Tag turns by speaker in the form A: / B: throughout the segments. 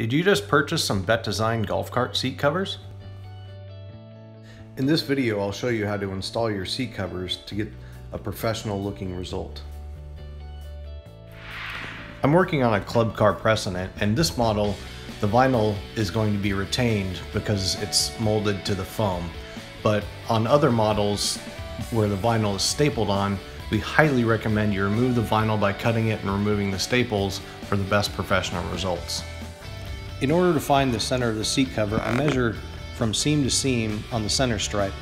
A: Did you just purchase some Bett Design golf cart seat covers? In this video, I'll show you how to install your seat covers to get a professional looking result. I'm working on a club car precedent and this model, the vinyl is going to be retained because it's molded to the foam. But on other models where the vinyl is stapled on, we highly recommend you remove the vinyl by cutting it and removing the staples for the best professional results. In order to find the center of the seat cover, I measure from seam to seam on the center stripe.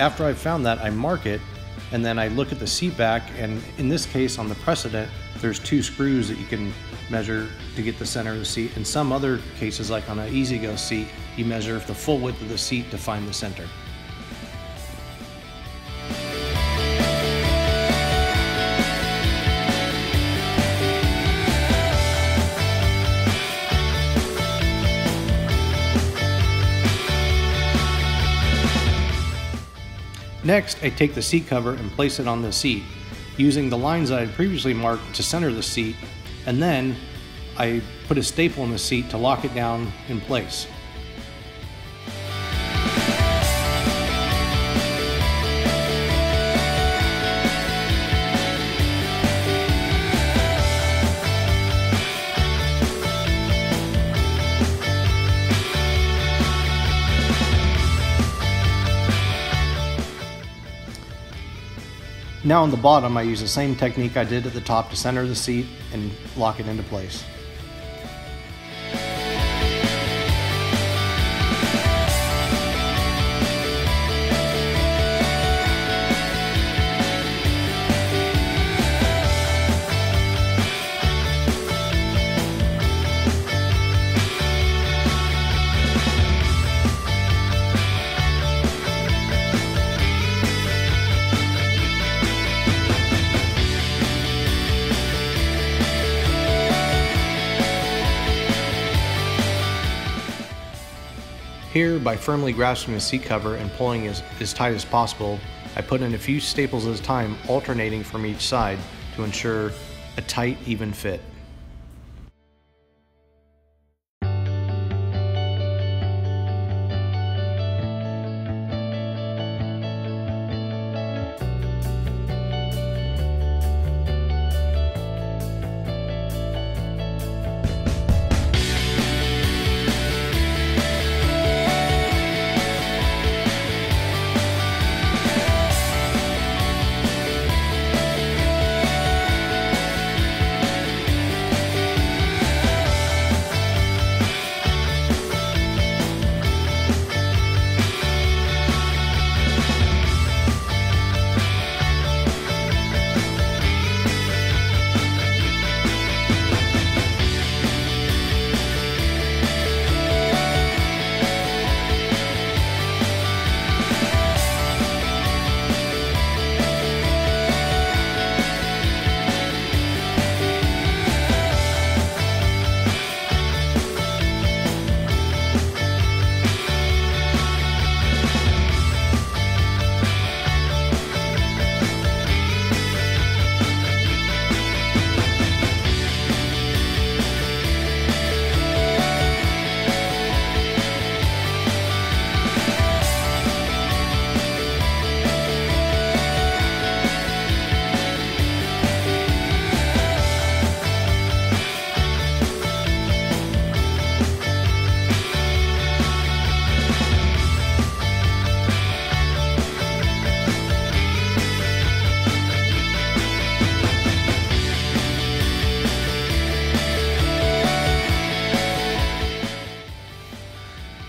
A: After I've found that, I mark it and then I look at the seat back and in this case on the precedent, there's two screws that you can measure to get the center of the seat. In some other cases, like on an E-Z-GO seat, you measure the full width of the seat to find the center. Next, I take the seat cover and place it on the seat, using the lines I had previously marked to center the seat, and then I put a staple in the seat to lock it down in place. Now on the bottom, I use the same technique I did at the top to center the seat and lock it into place. Here, by firmly grasping the seat cover and pulling as, as tight as possible, I put in a few staples at a time, alternating from each side to ensure a tight, even fit.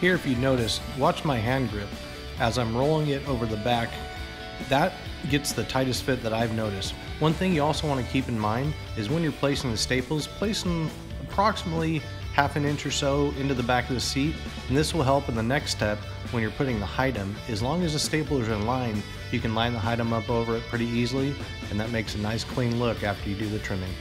A: Here, if you notice, watch my hand grip as I'm rolling it over the back. That gets the tightest fit that I've noticed. One thing you also want to keep in mind is when you're placing the staples, place them approximately half an inch or so into the back of the seat, and this will help in the next step when you're putting the HIDEM. As long as the staples are in line, you can line the HIDEM up over it pretty easily, and that makes a nice clean look after you do the trimming.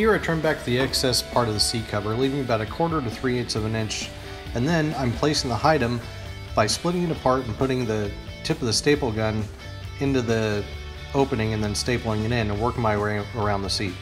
A: Here I trim back the excess part of the seat cover, leaving about a quarter to three eighths of an inch, and then I'm placing the HIDEM by splitting it apart and putting the tip of the staple gun into the opening and then stapling it in and working my way around the seat.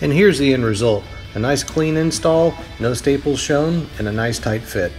A: And here's the end result. A nice clean install, no staples shown, and a nice tight fit.